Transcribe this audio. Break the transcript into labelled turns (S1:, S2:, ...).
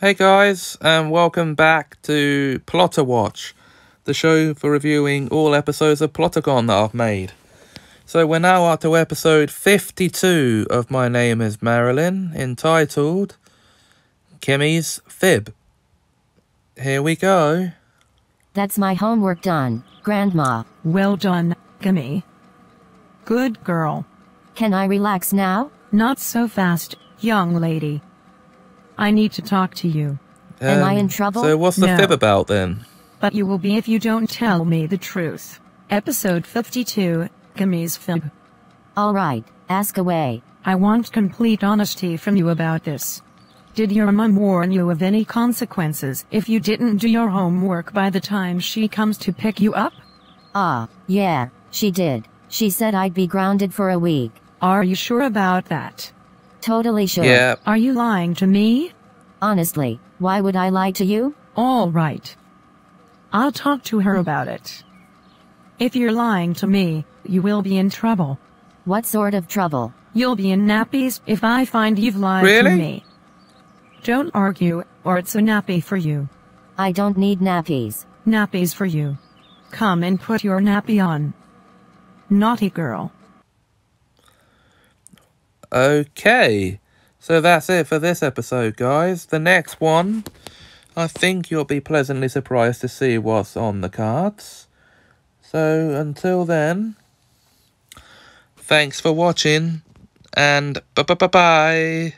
S1: Hey guys, and welcome back to Plotawatch, the show for reviewing all episodes of Plotagon that I've made. So we're now up to episode 52 of My Name is Marilyn, entitled Kimmy's Fib. Here we go.
S2: That's my homework done, Grandma.
S3: Well done, Kimmy. Good girl.
S2: Can I relax now?
S3: Not so fast, young lady. I need to talk to you,
S2: Am I
S1: Um,
S2: in trouble?
S1: So what's the
S3: No.
S1: fib about then?
S3: but you will be if you don't tell me the truth. Episode 52, Kimmy's Fib.
S2: All right, ask away.
S3: I want complete honesty from you about this. Did your mum warn you of any consequences if you didn't do your homework by the time she comes to pick you up?
S2: Ah, yeah, she did. She said I'd be grounded for a week.
S3: Are you sure about that?
S2: Totally sure.
S1: Yeah,
S3: Are you lying to me?
S2: Honestly, why would I lie to you?
S3: All right. I'll talk to her about it. If you're lying to me, you will be in trouble.
S2: What sort of trouble?
S3: You'll be in nappies if I find you've lied
S1: Really?
S3: to me. Don't argue, or it's a nappy for you.
S2: I don't need nappies.
S3: Nappies for you. Come and put your nappy on. Naughty girl.
S1: Okay, so that's it for this episode, guys. The next one, I think you'll be pleasantly surprised to see what's on the cards. So until then, thanks for watching, and bye bye bye bye.